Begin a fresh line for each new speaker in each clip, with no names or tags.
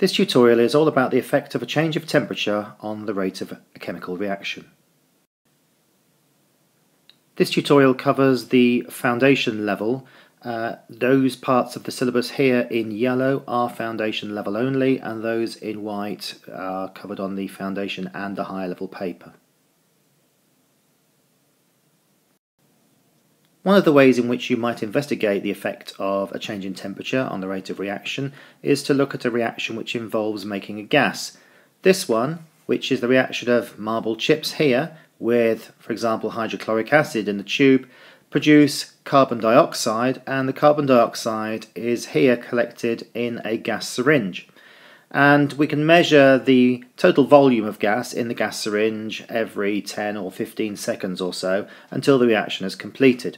This tutorial is all about the effect of a change of temperature on the rate of a chemical reaction. This tutorial covers the foundation level. Uh, those parts of the syllabus here in yellow are foundation level only and those in white are covered on the foundation and the higher level paper. One of the ways in which you might investigate the effect of a change in temperature on the rate of reaction is to look at a reaction which involves making a gas. This one, which is the reaction of marble chips here with, for example, hydrochloric acid in the tube, produce carbon dioxide and the carbon dioxide is here collected in a gas syringe. And we can measure the total volume of gas in the gas syringe every 10 or 15 seconds or so until the reaction is completed.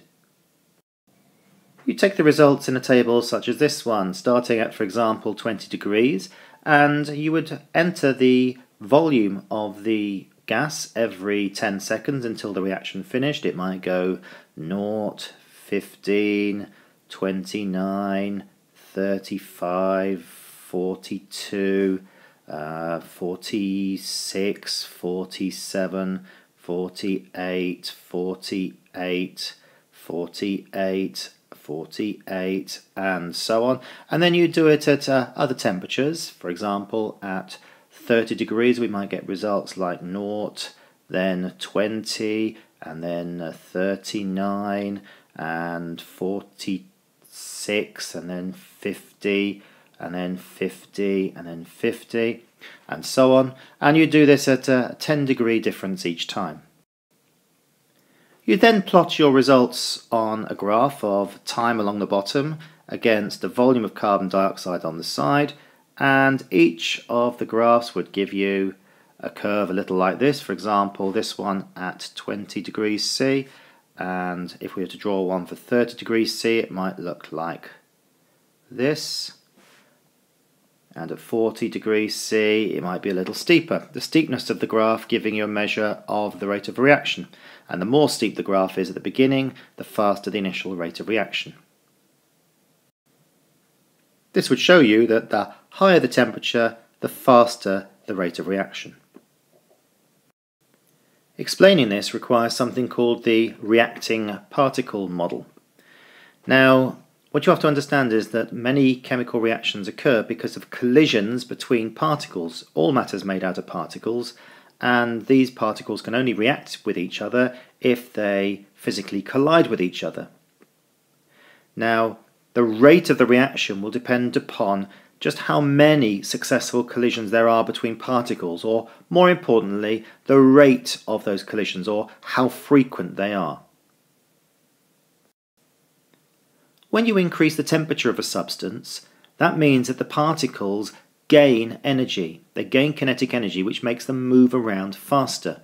You take the results in a table such as this one, starting at, for example, 20 degrees, and you would enter the volume of the gas every 10 seconds until the reaction finished. It might go 0, 15, 29, 35, 42, uh, 46, 47, 48, 48, 48, 48 and so on. And then you do it at uh, other temperatures for example at 30 degrees we might get results like 0 then 20 and then uh, 39 and 46 and then 50 and then 50 and then 50 and so on. And you do this at a 10 degree difference each time you then plot your results on a graph of time along the bottom against the volume of carbon dioxide on the side and each of the graphs would give you a curve a little like this. For example, this one at 20 degrees C and if we were to draw one for 30 degrees C it might look like this and at 40 degrees C it might be a little steeper. The steepness of the graph giving you a measure of the rate of reaction and the more steep the graph is at the beginning the faster the initial rate of reaction. This would show you that the higher the temperature the faster the rate of reaction. Explaining this requires something called the reacting particle model. Now what you have to understand is that many chemical reactions occur because of collisions between particles. All matter is made out of particles, and these particles can only react with each other if they physically collide with each other. Now, the rate of the reaction will depend upon just how many successful collisions there are between particles, or more importantly, the rate of those collisions, or how frequent they are. When you increase the temperature of a substance, that means that the particles gain energy. They gain kinetic energy, which makes them move around faster.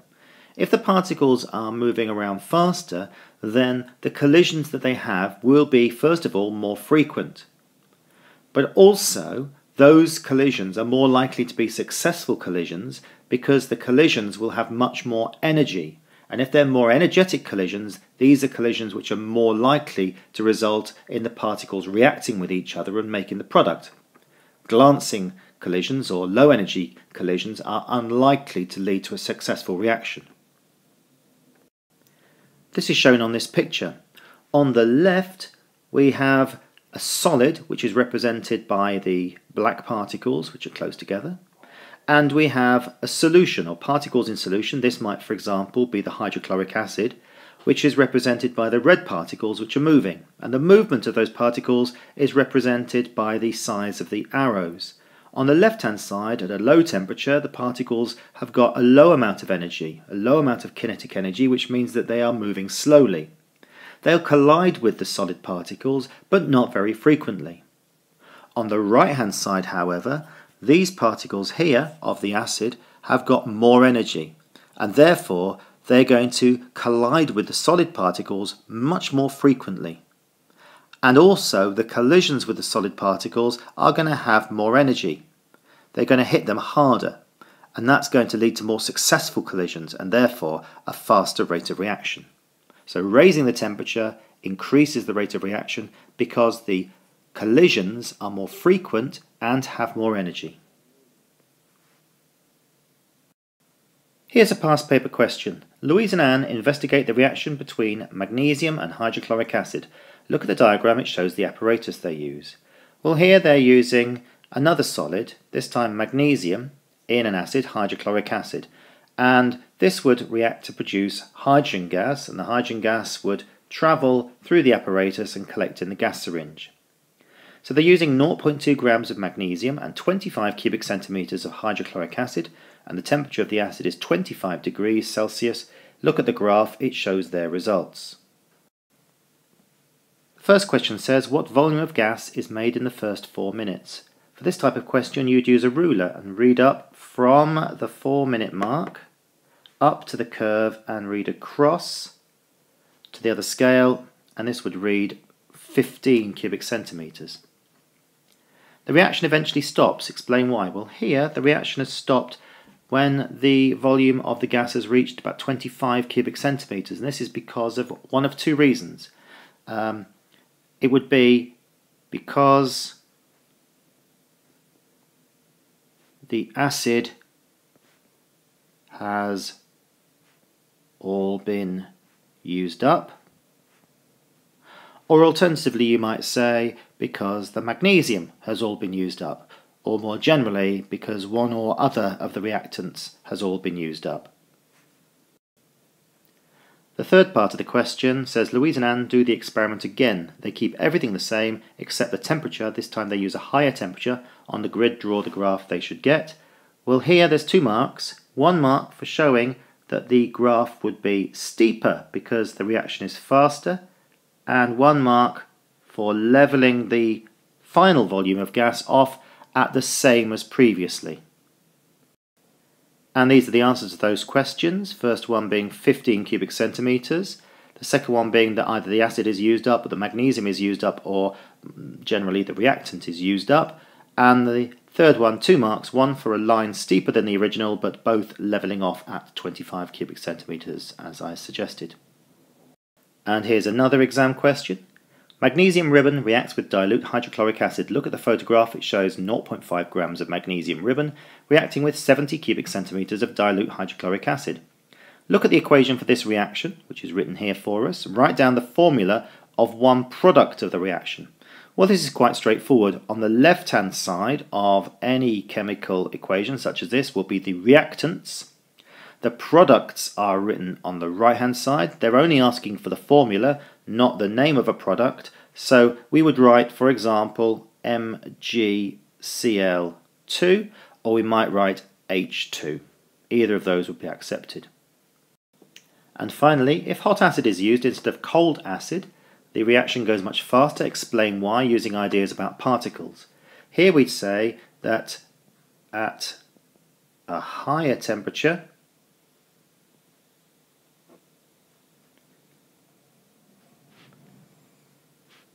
If the particles are moving around faster, then the collisions that they have will be, first of all, more frequent. But also, those collisions are more likely to be successful collisions because the collisions will have much more energy. And if they're more energetic collisions, these are collisions which are more likely to result in the particles reacting with each other and making the product. Glancing collisions or low energy collisions are unlikely to lead to a successful reaction. This is shown on this picture. On the left we have a solid which is represented by the black particles which are close together and we have a solution or particles in solution. This might, for example, be the hydrochloric acid, which is represented by the red particles which are moving. And the movement of those particles is represented by the size of the arrows. On the left-hand side, at a low temperature, the particles have got a low amount of energy, a low amount of kinetic energy, which means that they are moving slowly. They'll collide with the solid particles, but not very frequently. On the right-hand side, however, these particles here of the acid have got more energy and therefore they're going to collide with the solid particles much more frequently. And also the collisions with the solid particles are going to have more energy. They're going to hit them harder and that's going to lead to more successful collisions and therefore a faster rate of reaction. So raising the temperature increases the rate of reaction because the collisions are more frequent and have more energy. Here's a past paper question. Louise and Anne investigate the reaction between magnesium and hydrochloric acid. Look at the diagram, it shows the apparatus they use. Well here they're using another solid, this time magnesium, in an acid, hydrochloric acid. And this would react to produce hydrogen gas, and the hydrogen gas would travel through the apparatus and collect in the gas syringe. So they're using 0.2 grams of magnesium and 25 cubic centimeters of hydrochloric acid, and the temperature of the acid is 25 degrees Celsius. Look at the graph, it shows their results. The first question says, what volume of gas is made in the first four minutes? For this type of question, you'd use a ruler and read up from the four minute mark up to the curve and read across to the other scale, and this would read 15 cubic centimeters. The reaction eventually stops. Explain why. Well, here the reaction has stopped when the volume of the gas has reached about 25 cubic centimeters, and this is because of one of two reasons. Um, it would be because the acid has all been used up or alternatively, you might say because the magnesium has all been used up, or more generally, because one or other of the reactants has all been used up. The third part of the question says Louise and Anne do the experiment again. They keep everything the same except the temperature. This time they use a higher temperature. On the grid, draw the graph they should get. Well, here there's two marks. One mark for showing that the graph would be steeper because the reaction is faster, and one mark for levelling the final volume of gas off at the same as previously. And these are the answers to those questions. First one being 15 cubic centimetres. The second one being that either the acid is used up, or the magnesium is used up, or mm, generally the reactant is used up. And the third one, two marks, one for a line steeper than the original, but both levelling off at 25 cubic centimetres, as I suggested. And here's another exam question. Magnesium ribbon reacts with dilute hydrochloric acid. Look at the photograph, it shows 0.5 grams of magnesium ribbon reacting with 70 cubic centimeters of dilute hydrochloric acid. Look at the equation for this reaction, which is written here for us. Write down the formula of one product of the reaction. Well, this is quite straightforward. On the left-hand side of any chemical equation, such as this, will be the reactants, the products are written on the right hand side. They're only asking for the formula, not the name of a product. So we would write, for example, MgCl2 or we might write H2. Either of those would be accepted. And finally, if hot acid is used instead of cold acid, the reaction goes much faster. Explain why using ideas about particles. Here we'd say that at a higher temperature,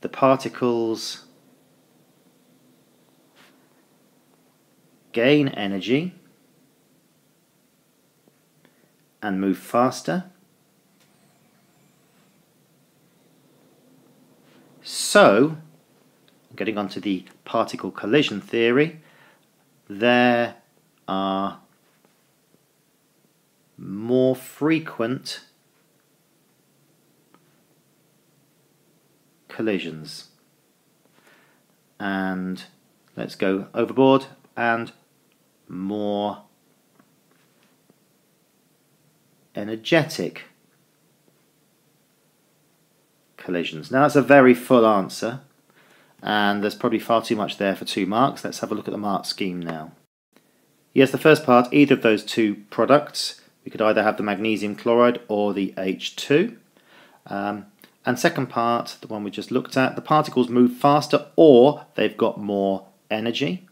the particles gain energy and move faster. So, getting onto the particle collision theory, there are more frequent collisions. And let's go overboard and more energetic collisions. Now that's a very full answer and there's probably far too much there for two marks. Let's have a look at the mark scheme now. Yes, the first part, either of those two products, we could either have the magnesium chloride or the H2. Um, and second part, the one we just looked at, the particles move faster or they've got more energy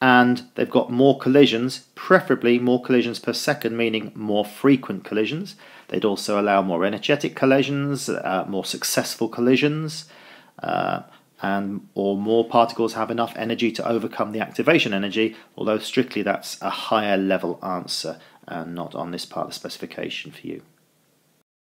and they've got more collisions, preferably more collisions per second, meaning more frequent collisions. They'd also allow more energetic collisions, uh, more successful collisions, uh, and or more particles have enough energy to overcome the activation energy, although strictly that's a higher level answer and not on this part of the specification for you.